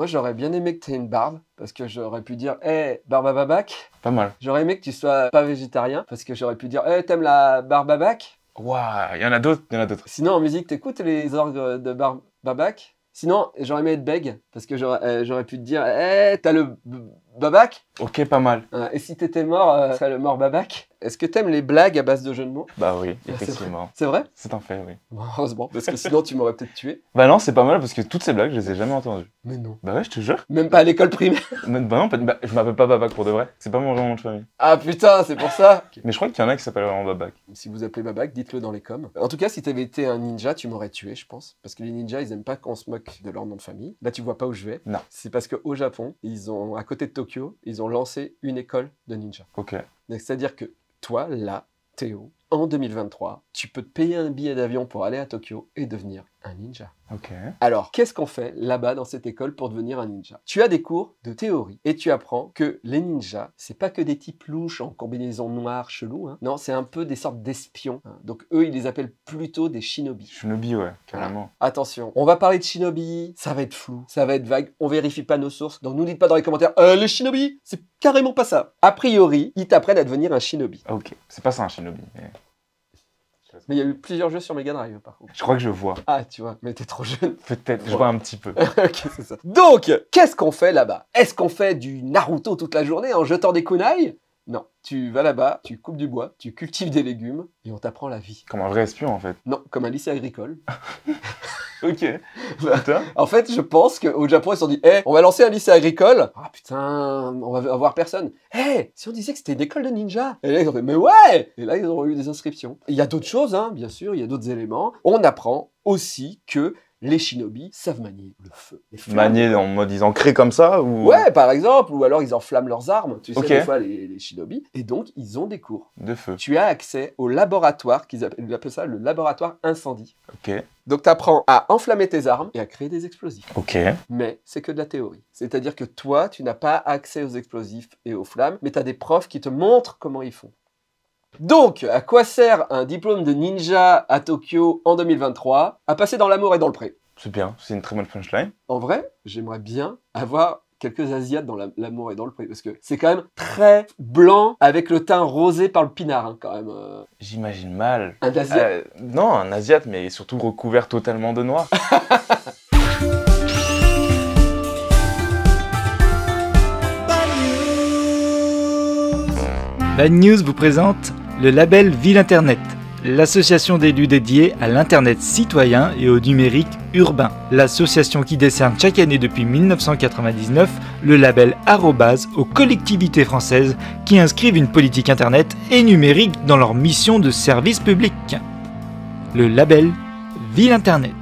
Moi, j'aurais bien aimé que tu aies une barbe, parce que j'aurais pu dire, hé, barbe à babac. Pas mal. J'aurais aimé que tu sois pas végétarien, parce que j'aurais pu dire, hé, t'aimes la barbe à bac? Waouh, il y en a d'autres, il y en a d'autres. Sinon, en musique, t'écoutes les orgues de barbe babac Sinon, j'aurais aimé être bègue, parce que j'aurais euh, j'aurais pu te dire, hé, t'as le babac Ok, pas mal. Euh, Et si t'étais mort, euh, ça le mort babac Est-ce que t'aimes les blagues à base de jeux de mots? Bah oui, Ah, c'est effectivement. C'est vrai? C'est un fait, oui. Bon, Heureusement, parce que sinon tu m'aurais peut-être tué. Bah non, c'est pas mal parce que toutes ces blagues, je les ai jamais entendues. Mais non. Bah ouais, je te jure. Même pas à l'école primaire. Bah non, pas- bah, je m'appelle pas Babac pour de vrai. C'est pas mon nom de famille. Ah putain, c'est pour ça Mais je crois qu'il y en a qui s'appellent vraiment Babac. Si vous appelez Babac, dites-le dans les coms. En tout cas, si t'avais été un ninja, tu m'aurais tué, je pense. Parce que les ninjas, ils aiment pas qu'on se moque de leur nom de famille. Là, tu vois pas où je vais. Non. C'est parce qu'au Japon, ils ont, à côté de Tokyo, ils ont lancé une école de ninja. Ok. Donc, C'est-à-dire que toi, là, Théo, en 2023, tu peux te payer un billet d'avion pour aller à Tokyo et devenir un ninja. Ok. Alors, qu'est-ce qu'on fait là-bas dans cette école pour devenir un ninja? Tu as des cours de théorie et tu apprends que les ninjas, c'est pas que des types louches en combinaison noire chelou. hein. Non, c'est un peu des sortes d'espions. hein. Donc eux, ils les appellent plutôt des shinobi. Shinobi, ouais, carrément. Attention, on va parler de shinobi, ça va être flou, ça va être vague, on vérifie pas nos sources, donc nous dites pas dans les commentaires euh, les shinobi, c'est carrément pas ça. A priori, ils t'apprennent à devenir un shinobi. Ok. C'est pas ça un Shinobi. mais- Mais il y a eu plusieurs jeux sur Mega Drive par contre. Je crois que je vois. Ah, tu vois, mais t'es trop jeune. Peut-être, je vois un petit peu. ok, c'est ça. Donc, qu'est-ce qu'on fait là-bas? Est-ce qu'on fait du Naruto toute la journée en jetant des kunai? Non. Tu vas là-bas, tu coupes du bois, tu cultives des légumes et on t'apprend la vie. Comme un vrai espion en fait. Non, comme un lycée agricole. Ok. En fait, je pense qu'au Japon, ils se sont dit Eh, on va lancer un lycée agricole. Ah putain, on va avoir personne. Eh, si on disait que c'était une école de ninja Et là, ils ont fait Mais ouais Et là, ils ont eu des inscriptions. Il y a d'autres choses, hein, bien sûr, il y a d'autres éléments. On apprend aussi que les shinobi savent manier le feu. Les flammes. Manier en mode ils ancrés comme ça ou Ouais, par exemple, ou alors ils enflamment leurs armes, tu sais, des fois, les, les shinobi. Et donc, ils ont des cours. de feu. Tu as accès au laboratoire, qu'ils appellent, ils appellent ça le laboratoire incendie. Ok. Donc, tu apprends à enflammer tes armes et à créer des explosifs. Ok. Mais c'est que de la théorie. C'est-à-dire que toi, tu n'as pas accès aux explosifs et aux flammes, mais tu as des profs qui te montrent comment ils font. Donc, à quoi sert un diplôme de ninja à Tokyo en 2023 À passer dans l'amour et dans le pré? C'est bien. C'est une très bonne punchline. En vrai, j'aimerais bien avoir quelques Asiates dans la- l'amour et dans le pré, parce que c'est quand même très blanc avec le teint rosé par le pinard, hein, quand même. euh. J'imagine mal. Un Asiate? Euh, non, un asiate, mais surtout recouvert totalement de noir. Bad News vous présente le label Ville Internet, l'association d'élus dédiée à l'Internet citoyen et au numérique urbain. L'association qui décerne chaque année depuis 1999 le label Arrobase aux collectivités françaises qui inscrivent une politique Internet et numérique dans leur mission de service public. Le label Ville Internet.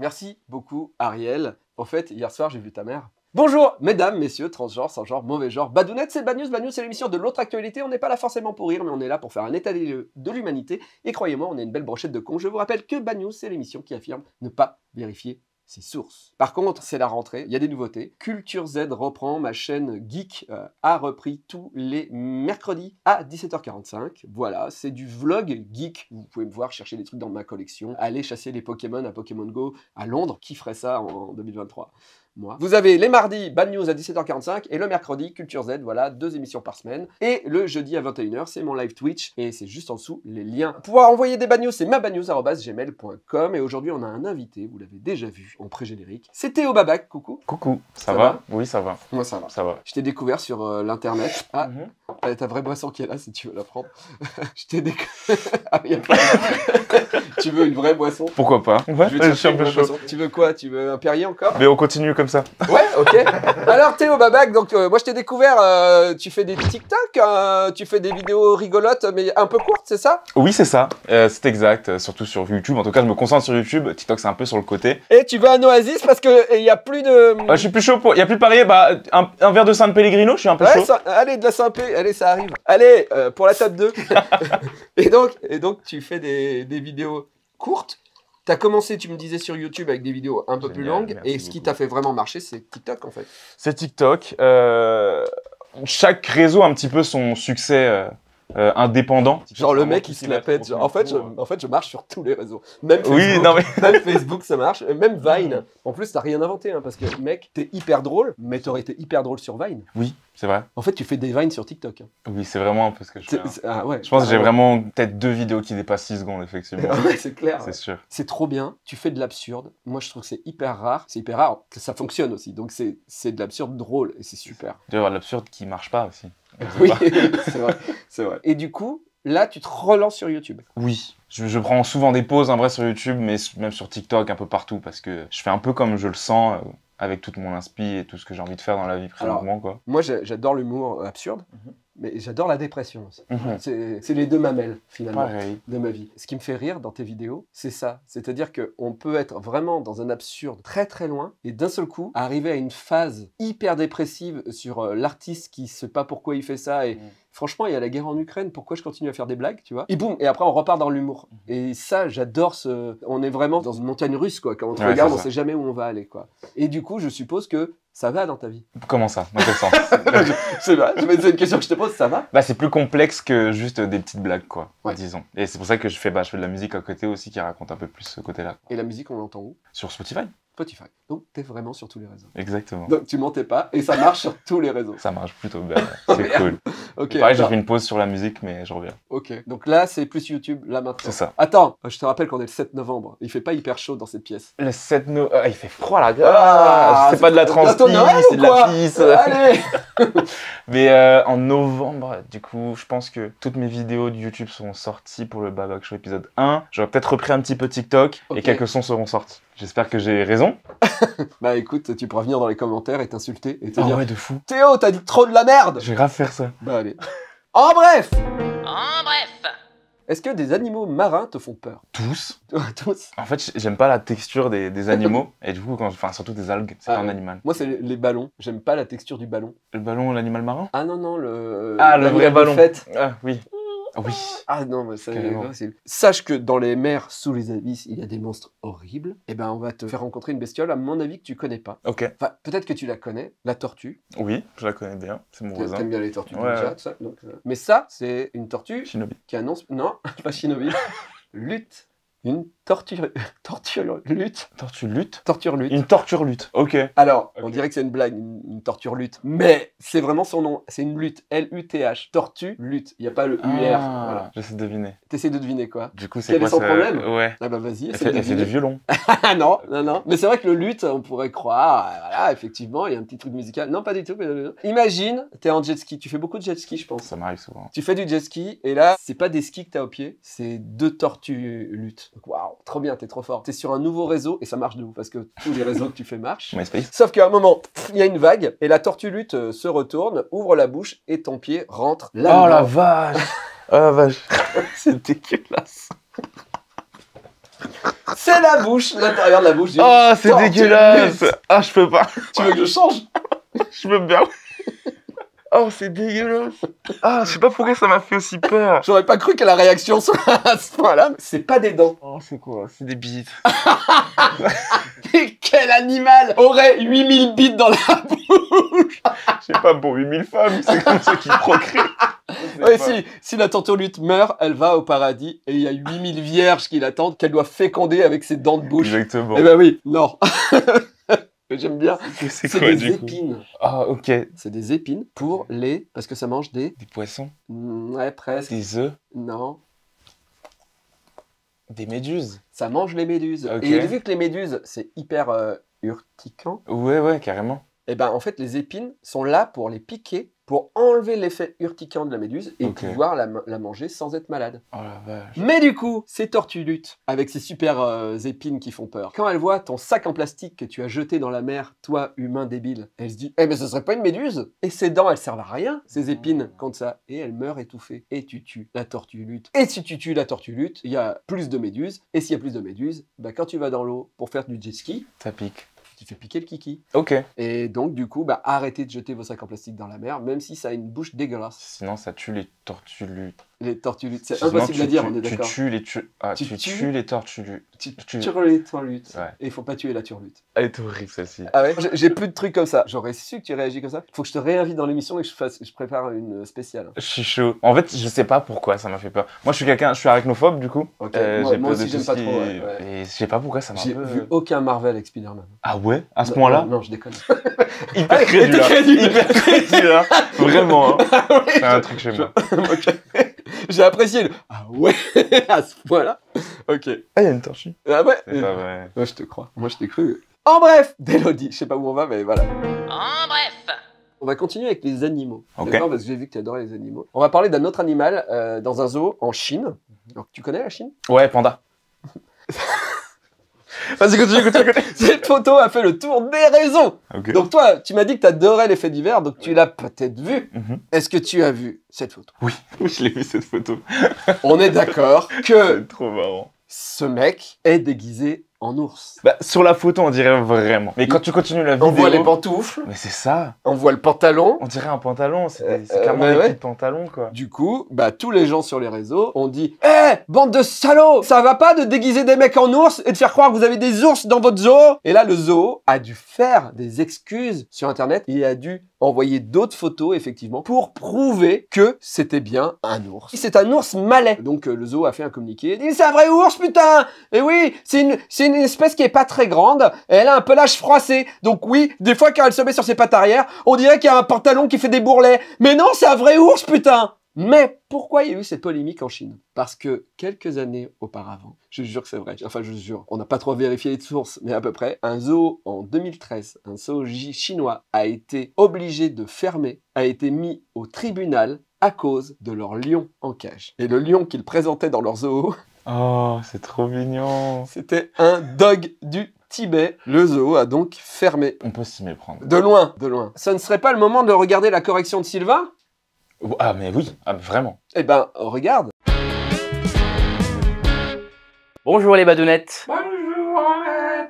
Merci beaucoup, Ariel. En fait, hier soir, j'ai vu ta mère. Bonjour, mesdames, messieurs, transgenres, sans genre, mauvais genre. Badounette, c'est Bad News. Bad News, c'est l'émission de l'autre actualité. On n'est pas là forcément pour rire, mais on est là pour faire un état des lieux de l'humanité. Et croyez-moi, on a une belle brochette de cons. Je vous rappelle que Bad News, c'est l'émission qui affirme ne pas vérifier ses sources. Par contre, c'est la rentrée, il y a des nouveautés. Culture Z reprend, ma chaîne Geek euh, a repris tous les mercredis à 17h45. Voilà, c'est du vlog geek. Vous pouvez me voir chercher des trucs dans ma collection, aller chasser les Pokémon à Pokémon Go à Londres. Qui ferait ça en 2023 moi. Vous avez les mardis Bad News à 17h45 et le mercredi Culture Z, voilà, deux émissions par semaine. Et le jeudi à 21h, c'est mon live Twitch et c'est juste en dessous les liens. Pour pouvoir envoyer des bad news, c'est mabadnews.gmail.com et aujourd'hui on a un invité, vous l'avez déjà vu en pré-générique. C'est Théo Babac, coucou. Coucou. Ça, Ça va, va Oui, ça va. Moi ça va. Ça va. Je t'ai découvert sur euh, l'internet. Ah, Mhm. T'as ta vraie boisson qui est là si tu veux la prendre. Je t'ai découvert. ah, y a pas- tu veux une vraie boisson? Pourquoi pas? Ouais, Je vais te suis chercher un une peu vraie chaud. boisson. Tu veux quoi? Tu veux un Perrier encore? Mais on continue comme ça. Ouais, ok. Alors Théo Babac, donc euh, moi je t'ai découvert, euh, tu fais des TikTok, euh, tu fais des vidéos rigolotes mais un peu courtes, c'est ça? Oui, c'est ça. Euh, c'est exact. euh, Surtout sur YouTube. En tout cas, je me concentre sur YouTube. TikTok, c'est un peu sur le côté. Et tu vas à Oasis parce que il y a plus de. Ah, je suis plus chaud pour. Il y a plus de parier. Bah, un, un verre de San Pellegrino, je suis un peu Ouais, chaud. ça- allez, de la Saint-Pé, allez, ça arrive. Allez, euh, pour la table 2. et, donc, et donc, tu fais des, des vidéos courtes. Tu as commencé, tu me disais, sur YouTube avec des vidéos un peu plus longues. Et ce qui t'a fait vraiment marcher, c'est TikTok, en fait. C'est TikTok. Euh, chaque réseau a un petit peu son succès euh, indépendants. Genre le mec il se la pète. Genre, en fait, je, en fait, je marche sur tous les réseaux. Même Oui, Facebook, non, mais- même Facebook ça marche. Même Vine. En plus, t'as rien inventé hein, parce que mec, t'es hyper drôle, mais t'aurais été hyper drôle sur Vine. Oui, c'est vrai. En fait, tu fais des Vines sur TikTok. hein. Oui, c'est vraiment un peu ce que je fais. Hein. ah ouais. Je pense que j'ai Ah ouais. vraiment peut-être deux vidéos qui dépassent 6 secondes, effectivement. Ouais, c'est clair. c'est sûr. C'est trop bien, tu fais de l'absurde. Moi, je trouve que c'est hyper rare. C'est hyper rare que ça fonctionne aussi. Donc, c'est c'est de l'absurde drôle et c'est super. Il doit y avoir de l'absurde qui marche pas aussi. Oui, c'est vrai. Et du coup, là, tu te relances sur YouTube. Oui, je, je prends souvent des pauses en vrai sur YouTube, mais même sur TikTok, un peu partout, parce que je fais un peu comme je le sens, euh, avec toute mon inspi et tout ce que j'ai envie de faire dans la vie présentement, quoi. Moi, j'adore l'humour euh, absurde, Mhm. mais j'adore la dépression aussi. Mhm. C'est c'est les deux mamelles, finalement. Pareil. de ma vie. Ce qui me fait rire dans tes vidéos, c'est ça. C'est-à-dire qu'on peut être vraiment dans un absurde très très loin et d'un seul coup arriver à une phase hyper dépressive sur euh, l'artiste qui sait pas pourquoi il fait ça et Mm. Franchement il y a la guerre en Ukraine, pourquoi je continue à faire des blagues, tu vois Et boum, et après on repart dans l'humour. Mm. Et ça, j'adore ce... On est vraiment dans une montagne russe quoi. Quand on te Ouais, regarde, on sait jamais où on va aller quoi. Et du coup, je suppose que ça va dans ta vie. Comment ça? Dans quel sens c'est vrai, mais c'est une question que je te pose, ça va? Bah, c'est plus complexe que juste des petites blagues, quoi, Ouais. disons. Et c'est pour ça que je fais, bah, je fais de la musique à côté aussi qui raconte un peu plus ce côté-là. Et la musique, on l'entend où? Sur Spotify Spotify. Donc t'es vraiment sur tous les réseaux. Exactement. Donc tu mentais pas et ça marche sur tous les réseaux. Ça marche plutôt bien. C'est cool. Ok. Pareil, j'ai fait une pause sur la musique, mais je reviens. Ok. Donc là, c'est plus YouTube, là maintenant. C'est ça. Attends, je te rappelle qu'on est le 7 novembre. Il fait pas hyper chaud dans cette pièce. Le 7 no... ah, il fait froid là. Ah, Ah, c'est pas de la transpi, c'est de la pisse. Allez Mais euh, en novembre, du coup, je pense que toutes mes vidéos de YouTube seront sorties pour le Babak Show épisode 1. J'aurais peut-être repris un petit peu TikTok Ok. et quelques sons seront sortis. J'espère que j'ai raison. Bah écoute, tu pourras venir dans les commentaires et t'insulter et te Ah dire ouais, de fou. Théo, t'as dit trop de la merde Je vais grave faire ça. Bah allez. En bref En bref. Est-ce que des animaux marins te font peur? Tous. Tous En fait, j'aime pas la texture des, des animaux. et du coup, quand je... enfin, surtout des algues, c'est Ah pas un animal. Moi, c'est les- ballons. J'aime pas la texture du ballon. Le ballon, l'animal marin? Ah non, non, le. Ah, le vrai ballon. fête. Ah oui. Ah oui. Ah non, mais ça c'est- Sache que dans les mers sous les abysses, il y a des monstres horribles. Et ben, on va te faire rencontrer une bestiole, à mon avis, que tu connais pas. Ok. Enfin, peut-être que tu la connais, la tortue. Oui, je la connais bien. C'est mon voisin. T'aimes bien les tortues Ouais, tout ça. donc, euh, Mais ça, c'est une tortue Shinobi. qui annonce. Non, pas Shinobi. lutte. Une torture. Torture lutte. Tortue lutte Torture lutte. Une torture lutte. Ok. Alors, on dirait que c'est une blague, une, une torture lutte. Mais c'est vraiment son nom. C'est une lutte. L-U-T-H. Tortue lutte. Il n'y a pas le U-R. Ah, Voilà. J'essaie de deviner. T'essaies de deviner quoi Du coup, c'est Quel quoi est son problème Ouais. Ah bah vas-y, fait du violon. Ah non, non, non. Mais c'est vrai que le lutte, on pourrait croire, ah, voilà, effectivement, il y a un petit truc musical. Non, pas du tout. Imagine, t'es en jet ski. Tu fais beaucoup de jet ski, je pense. Ça m'arrive souvent. Tu fais du jet ski et là, c'est pas des skis que t'as au pied, c'est deux tortues lutte. Donc, Waouh, trop bien, t'es trop fort. T'es sur un nouveau réseau et ça marche de ouf parce que tous les réseaux que tu fais marchent. MySpace Sauf qu'à un moment, il y a une vague et la tortue lutte euh, se retourne, ouvre la bouche et ton pied rentre là. Oh la vache Oh la vache C'est dégueulasse C'est la bouche, l'intérieur de la bouche. Oh, c'est dégueulasse lutte. Ah, je peux pas Tu veux que je change? Je veux bien Oh, c'est dégueulasse Ah, je sais pas pourquoi ça m'a fait aussi peur J'aurais pas cru que la réaction soit à ce point-là. mais C'est pas des dents. Oh, c'est quoi? C'est des bites. Et quel animal aurait 8000 bits dans la bouche? Je sais pas, pour 8000 femmes, c'est comme ça qu'ils procréent. Ouais, si, si la tortue lutte meurt, elle va au paradis et il y a 8000 vierges qui l'attendent qu'elle doit féconder avec ses dents de bouche. Exactement. Eh ben oui, non. J'aime bien. c'est quoi, des du coup épines. Ah, ok. C'est des épines pour les... Parce que ça mange des... Des poissons Mm, Ouais, presque. Des œufs Non. Des méduses Ça mange les méduses. Ok. Et vu que les méduses, c'est hyper euh, urticant, Ouais, ouais, carrément. eh ben en fait les épines sont là pour les piquer, pour enlever l'effet urticant de la méduse et pouvoir la, la manger sans être malade. Oh la vache. Mais du coup, ces tortues luttes avec ces super euh, épines qui font peur. Quand elles voient ton sac en plastique que tu as jeté dans la mer, toi humain débile, elles se disent "Eh mais ce serait pas une méduse Et ses dents, elles servent à rien, ces épines contre ça et elles meurent étouffées. Et tu tues la tortue lutte. Et si tu tues la tortue lutte, il y a plus de méduses et s'il y a plus de méduses, bah quand tu vas dans l'eau pour faire du jet ski, Ça pique. Qui fait piquer le kiki. Ok. Et donc, du coup, bah, arrêtez de jeter vos sacs en plastique dans la mer, même si ça a une bouche dégueulasse. Sinon, ça tue les tortues luttes. Les tortues luttes, c'est impossible tu- à dire, tu- on est Tu d'accord. tues les, tu... ah, Tu tu tues les tortues luttes. Tu tu- tues les. Ouais. Et il faut pas tuer la turlute. Elle est horrible celle-ci. Ah ouais J'ai- J'ai plus de trucs comme ça. J'aurais su que tu réagis comme ça. Faut que je te réinvite dans l'émission et que je, fasse, je prépare une spéciale. Je suis chaud. En fait, je sais pas pourquoi ça m'a fait peur. Moi, je suis quelqu'un, je suis arachnophobe du coup. Ok. Euh, moi, j'ai peur aussi, j'aime pas trop. qui- ouais, ouais. Et je sais pas pourquoi ça m'a un J'ai peu. vu aucun Marvel avec Spider-Man. Ah ouais? À ce point-là Non, je déconne. Hyper crédule. Hyper crédule. hein. Vraiment. hein. C'est un truc chez moi. J'ai apprécié le. Ah ouais À ce point-là Ok. Ah, il y a une tortue. Ah ouais C'est pas vrai. Moi, je te crois. Moi, je t'ai cru. En bref, Délodie, je sais pas où on va, mais voilà. En bref. On va continuer avec les animaux. Ok. D'accord Parce que j'ai vu que tu adorais les animaux. On va parler d'un autre animal euh, dans un zoo en Chine. Donc, tu connais la Chine? Ouais, panda. Vas-y, continue, continue, continue. Cette photo a fait le tour des réseaux. Donc, toi, tu m'as dit que tu adorais les faits divers, donc tu l'as peut-être vu. Mhm. Est-ce que tu as vu cette photo? Je l'ai vu cette photo. On est d'accord que C'est trop marrant. ce mec est déguisé en ours. Bah, sur la photo, on dirait vraiment. Mais quand tu continues la vidéo. On voit les pantoufles, Mais c'est ça. on voit le pantalon. On dirait un pantalon. C'est Euh, clairement ouais. petits pantalons, quoi. Du coup, bah, tous les gens sur les réseaux ont dit Eh, bande de salauds Ça va pas de déguiser des mecs en ours et de faire croire que vous avez des ours dans votre zoo? Et là, le zoo a dû faire des excuses sur Internet et a dû envoyer d'autres photos, effectivement, pour prouver que c'était bien un ours. C'est un ours malais. Donc, euh, le zoo a fait un communiqué. Il C'est un vrai ours, putain Et oui, c'est une, une espèce qui est pas très grande elle a un pelage froissé. Donc, oui, des fois, quand elle se met sur ses pattes arrière, on dirait qu'il y a un pantalon qui fait des bourrelets. Mais non, c'est un vrai ours, putain mais pourquoi il y a eu cette polémique en Chine? Parce que quelques années auparavant, je jure que c'est vrai, enfin je jure, on n'a pas trop vérifié les sources, mais à peu près, un zoo en 2013, un zoo j- chinois a été obligé de fermer, a été mis au tribunal à cause de leur lion en cage. Et le lion qu'ils présentaient dans leur zoo, Oh, c'est trop mignon. c'était un dog du Tibet. Le zoo a donc fermé. On peut s'y méprendre. De loin, de loin. Ce ne serait pas le moment de regarder la correction de Sylvain? Ah, mais oui. Ah, vraiment. Eh ben, regarde. Bonjour les badounettes.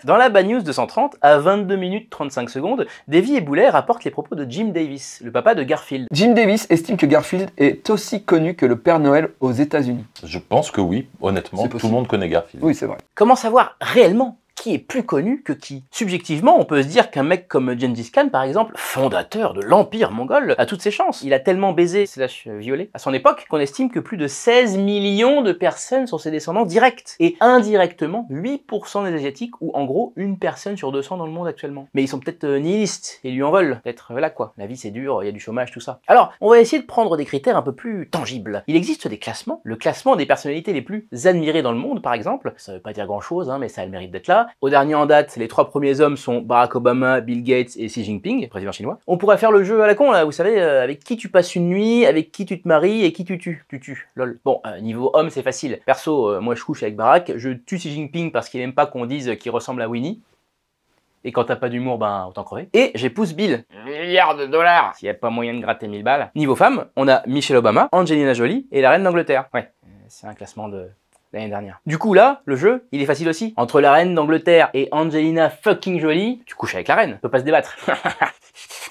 Dans la Bad News 230, à 22 minutes 35 secondes, Davy et Boulet rapportent les propos de Jim Davis, le papa de Garfield. Jim Davis estime que Garfield est aussi connu que le Père Noël aux États-Unis. Je pense que oui, honnêtement, tout le monde connaît Garfield. Oui, c'est vrai. Comment savoir réellement qui est plus connu que qui? Subjectivement, on peut se dire qu'un mec comme Gengis Khan, par exemple, fondateur de l'Empire mongol, a toutes ses chances. Il a tellement baisé, slash euh, violé, à son époque, qu'on estime que plus de 16 millions de personnes sont ses descendants directs. Et indirectement, 8% des Asiatiques, ou en gros, une personne sur 200 dans le monde actuellement. Mais ils sont peut-être euh, nihilistes, et lui en veulent. Peut-être, voilà quoi, la vie c'est dur, il y a du chômage, tout ça. Alors, on va essayer de prendre des critères un peu plus tangibles. Il existe des classements. Le classement des personnalités les plus admirées dans le monde, par exemple. Ça veut pas dire grand chose, hein, mais ça a le mérite d'être là. Au dernier en date, les trois premiers hommes sont Barack Obama, Bill Gates et Xi Jinping, président chinois. On pourrait faire le jeu à la con, là, vous savez, euh, avec qui tu passes une nuit, avec qui tu te maries et qui tu tues. Tu tues, lol. Bon, euh, niveau homme, c'est facile. Perso, euh, moi je couche avec Barack, je tue Xi Jinping parce qu'il aime pas qu'on dise qu'il ressemble à Winnie. Et quand t'as pas d'humour, ben autant crever. Et j'épouse Bill. Milliards de dollars S'il y a pas moyen de gratter 1000 balles. Niveau femme, on a Michelle Obama, Angelina Jolie et la reine d'Angleterre. Ouais, c'est un classement de l'année dernière. Du coup là, le jeu, il est facile aussi. Entre la reine d'Angleterre et Angelina fucking Jolie, tu couches avec la reine, on peut pas se débattre.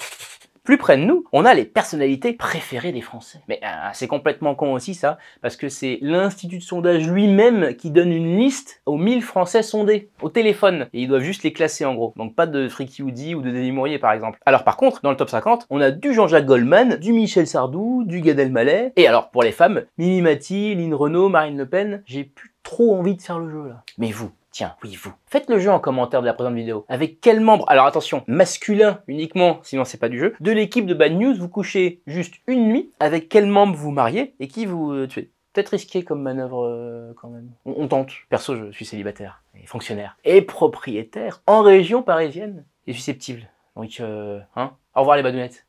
Plus près de nous, on a les personnalités préférées des Français. Mais euh, c'est complètement con aussi ça, parce que c'est l'Institut de sondage lui-même qui donne une liste aux 1000 Français sondés, au téléphone. Et ils doivent juste les classer en gros. Donc pas de Friki Woody ou de Denis Mourier par exemple. Alors par contre, dans le top 50, on a du Jean-Jacques Goldman, du Michel Sardou, du Gad Elmaleh. Et alors pour les femmes, Mimi Mati, Lynn Renault, Marine Le Pen, j'ai plus trop envie de faire le jeu là. Mais vous, Tiens, oui, vous. Faites le jeu en commentaire de la présente vidéo. Avec quel membre, alors attention, masculin uniquement, sinon c'est pas du jeu, de l'équipe de Bad News vous couchez juste une nuit, avec quel membre vous mariez et qui vous euh, tuez? Peut-être risqué comme manœuvre euh, quand même. On, on tente. Perso, je suis célibataire, et fonctionnaire, et propriétaire en région parisienne, et susceptible. Donc, euh, hein Au revoir les badounettes.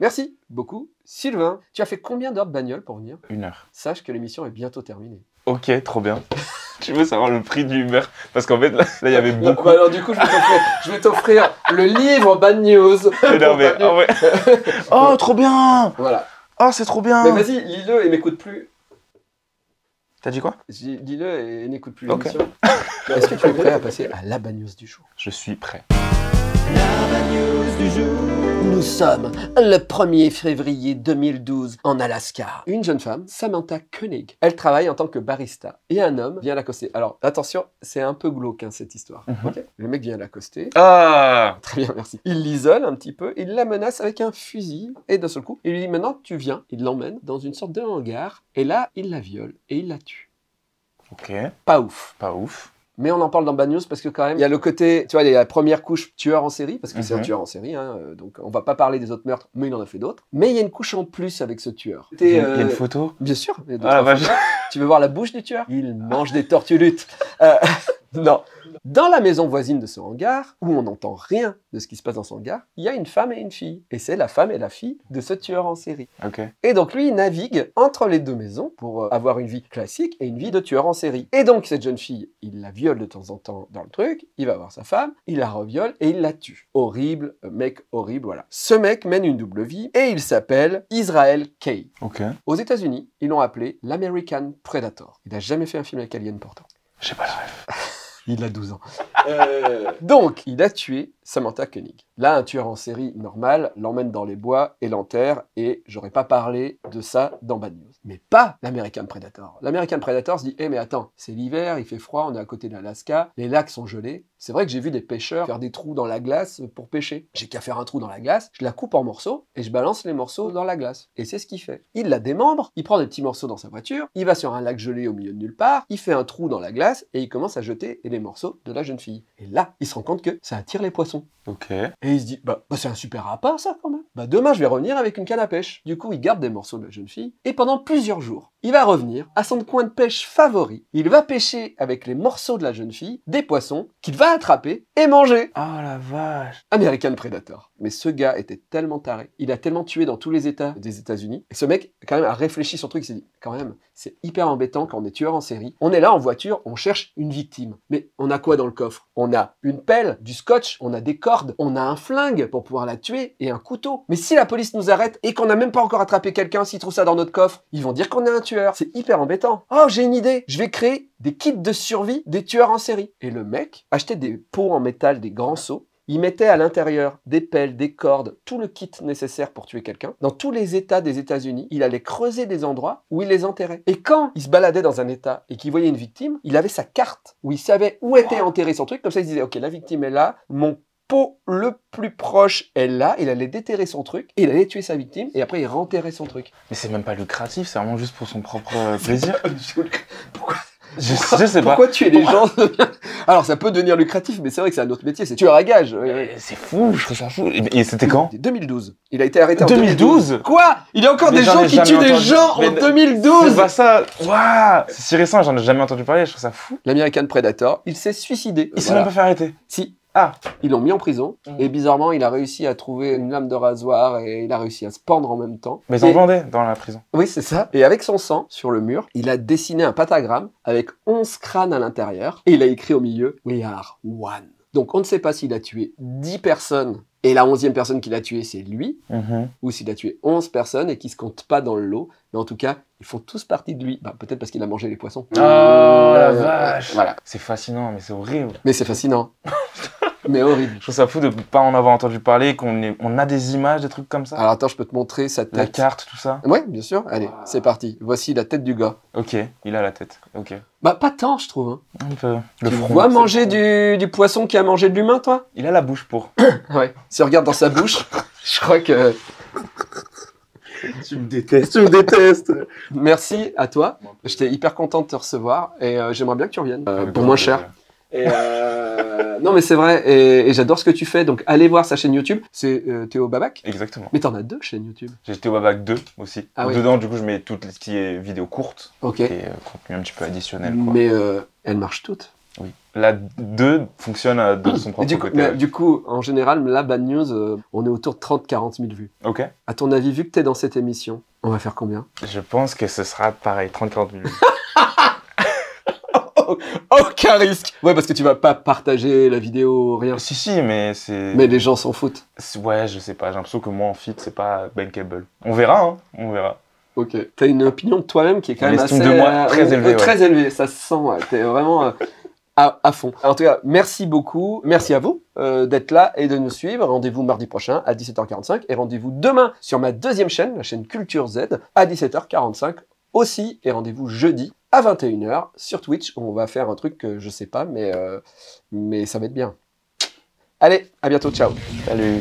Merci beaucoup. Sylvain, tu as fait combien d'heures de bagnole pour venir? Une heure. Sache que l'émission est bientôt terminée. Ok, trop bien. tu veux savoir le prix du Uber? Parce qu'en fait, là, il y avait beaucoup. bah alors du coup, je vais t'offrir- le livre Bad News. Non, mais, ouais. oh, trop bien Voilà. Oh, c'est trop bien Mais vas-y, lis-le et m'écoute plus. T'as dit quoi? Dis-le et n'écoute plus l'émission. Est-ce que tu es prêt à passer à la bad news du jour? Je suis prêt. Nous sommes le 1er février 2012 en Alaska. Une jeune femme, Samantha Koenig, elle travaille en tant que barista. Et un homme vient l'accoster. Alors attention, c'est un peu glauque hein, cette histoire. Mhm. Ok Le mec vient l'accoster. Ah Très bien, merci. Il l'isole un petit peu, il la menace avec un fusil, et d'un seul coup, il lui dit maintenant tu viens. Il l'emmène dans une sorte de hangar, et là, il la viole et il la tue. Ok, Pas ouf. pas ouf. Mais on en parle dans Bad News parce que quand même, il y a le côté, tu vois, il y a la première couche tueur en série, parce que c'est un Mhm. tueur en série, hein, euh, donc on va pas parler des autres meurtres, mais il en a fait d'autres. Mais il y a une couche en plus avec ce tueur. Il y, a- euh, il y a une photo Bien sûr. Ah. Tu veux voir la bouche du tueur? Il mange des tortulutes. Euh, non. Dans la maison voisine de ce hangar, où on n'entend rien de ce qui se passe dans son hangar, il y a une femme et une fille. Et c'est la femme et la fille de ce tueur en série. Et donc lui, il navigue entre les deux maisons pour euh, avoir une vie classique et une vie de tueur en série. Et donc cette jeune fille, il la viole de temps en temps dans le truc, il va voir sa femme, il la reviole et il la tue. Horrible, euh, mec horrible, voilà. Ce mec mène une double vie et il s'appelle Israel Kay. Aux États-Unis, ils l'ont appelé l'American Predator. Il n'a jamais fait un film avec Alien pourtant. J'ai pas la ref. Il a 12 ans. Euh, donc, il a tué Samantha Koenig. Là, un tueur en série normal l'emmène dans les bois et l'enterre, et j'aurais pas parlé de ça dans Bad News. Mais pas l'American Predator. L'American Predator se dit, eh mais attends, c'est l'hiver, il fait froid, on est à côté de l'Alaska, les lacs sont gelés. C'est vrai que j'ai vu des pêcheurs faire des trous dans la glace pour pêcher. J'ai qu'à faire un trou dans la glace, je la coupe en morceaux, et je balance les morceaux dans la glace. Et c'est ce qu'il fait. Il la démembre, il prend des petits morceaux dans sa voiture, il va sur un lac gelé au milieu de nulle part, il fait un trou dans la glace, et il commence à jeter les morceaux de la jeune fille. Et là, il se rend compte que ça attire les poissons. Ok. Et il se dit, bah, bah, c'est un super appât ça quand même. Bah demain je vais revenir avec une canne à pêche. Du coup il garde des morceaux de la jeune fille et pendant plusieurs jours, il va revenir à son coin de pêche favori. Il va pêcher avec les morceaux de la jeune fille des poissons qu'il va attraper et manger. Oh la vache. American Predator. Mais ce gars était tellement taré, il a tellement tué dans tous les États des États-Unis. Et ce mec, quand même, a réfléchi le truc. Il s'est dit, quand même, c'est hyper embêtant quand on est tueur en série. On est là en voiture, on cherche une victime. Mais on a quoi dans le coffre? On a une pelle, du scotch, on a des cordes, on a un flingue pour pouvoir la tuer et un couteau. Mais si la police nous arrête et qu'on n'a même pas encore attrapé quelqu'un, s'ils trouvent ça dans notre coffre, ils vont dire qu'on est un tueur. C'est hyper embêtant. Oh, j'ai une idée. Je vais créer des kits de survie des tueurs en série. Et le mec achetait des pots en métal, des grands seaux. Il mettait à l'intérieur des pelles, des cordes, tout le kit nécessaire pour tuer quelqu'un. Dans tous les États des États-Unis, il allait creuser des endroits où il les enterrait. Et quand il se baladait dans un État et qu'il voyait une victime, il avait sa carte où il savait où était enterré son truc. Comme ça, il se disait, ok, la victime est là, mon pot le plus proche est là. Il allait déterrer son truc et il allait tuer sa victime et après il renterrait son truc. Mais c'est même pas lucratif, c'est vraiment juste pour son propre euh, plaisir. Pourquoi Je, je sais pas. Pourquoi tuer les gens Alors ça peut devenir lucratif, mais c'est vrai que c'est un autre métier, c'est tueur à gage. Ouais, ouais. Euh, C'est fou, je trouve ça fou. Et, c'était quand? 2012. Il a été arrêté en 2012? 2012. Quoi? Il y a encore Mais des gens qui tuent des gens en Mais- 2012 C'est pas ça. Waouh C'est si récent, j'en ai jamais entendu parler, je trouve ça fou. L'American Predator, il s'est suicidé. Il s'est même pas fait arrêter. Si. Ah. Ils l'ont mis en prison Mhm. et bizarrement, il a réussi à trouver une lame de rasoir et il a réussi à se pendre en même temps. Mais ils en Et- vendaient dans la prison. Oui, c'est ça. Et avec son sang sur le mur, il a dessiné un pentagramme avec 11 crânes à l'intérieur et il a écrit au milieu We are one. Donc on ne sait pas s'il a tué 10 personnes et la 11e personne qu'il a tuée, c'est lui, Mhm. ou s'il a tué 11 personnes et qui se comptent pas dans le lot. Mais en tout cas, ils font tous partie de lui. Bah, peut-être parce qu'il a mangé les poissons. Oh la Euh, vache Voilà. C'est fascinant, mais c'est horrible. Mais c'est fascinant. mais horrible. Je trouve ça fou de pas en avoir entendu parler, qu'on ait- on a des images, des trucs comme ça. Alors attends, je peux te montrer sa la tête. carte, tout ça. Ouais, bien sûr. Allez, c'est parti. Voici la tête du gars. Ok, il a la tête. Ok. Bah, pas tant, je trouve. hein. Un peu. Le tu front. vois manger du, du poisson qui a mangé de l'humain, toi? Il a la bouche pour. Ouais. Si on regarde dans sa bouche, je crois que. tu me détestes. Tu me détestes. Merci à toi. J'étais hyper content de te recevoir et euh, j'aimerais bien que tu reviennes euh, pour moins plaisir. cher. Et euh, non, mais c'est vrai. Et, et j'adore ce que tu fais. Donc, allez voir sa chaîne YouTube. C'est euh, Théo Babac. Exactement. Mais t'en as deux chaînes YouTube. J'ai au Babac 2 aussi. Ah oui. Dedans, du coup, je mets toutes les petites vidéos courtes Ok. et euh, contenu un petit peu additionnel. Quoi. Mais elles marchent toutes. Oui. La 2 fonctionne de son propre du, coup, côté. mais ouais. du coup, en général, la bad news, on est autour de 30-40 000 vues. Ok. À ton avis, vu que t'es dans cette émission, on va faire combien? Je pense que ce sera pareil, 30-40 minutes. Aucun risque Ouais, parce que tu vas pas partager la vidéo, rien. si, si, mais c'est. Mais les gens s'en foutent. Ouais, je sais pas. J'ai l'impression que moi en fit, c'est pas bankable. On verra, hein. On verra. Ok. T'as une opinion de toi-même qui est quand même assez de moi euh, très euh, élevée, ouais. Très élevée, ça se sent. ouais. T'es vraiment euh, à, à fond. En tout cas, merci beaucoup. Merci à vous euh, d'être là et de nous suivre. Rendez-vous mardi prochain à 17h45 et rendez-vous demain sur ma deuxième chaîne, la chaîne Culture Z, à 17h45 aussi. Et rendez-vous jeudi à 21h sur Twitch où on va faire un truc que je sais pas, mais, euh, mais ça va être bien. Allez, à bientôt, ciao. Salut.